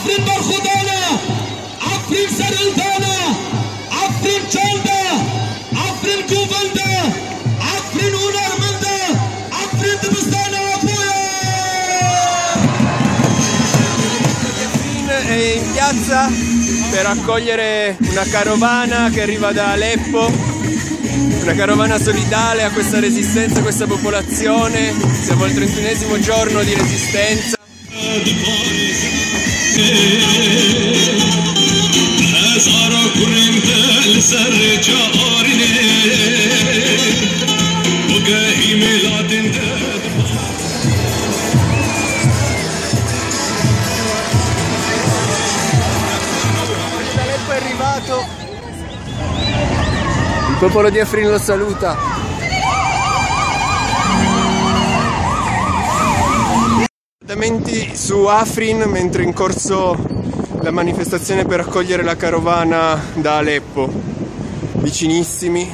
Afrin barkhudana, Afrin sarıldana, Afrin çolda, Afrin kuvalda, Afrin unarmanda, Afrin dibistana apoya! è in piazza per accogliere una carovana che arriva da Aleppo, una carovana solidale a questa resistenza, a questa popolazione. Siamo al trentunesimo giorno di resistenza. Il popolo di Afrin lo saluta. Appuntamenti su Afrin mentre è in corso la manifestazione per accogliere la carovana da Aleppo vicinissimi.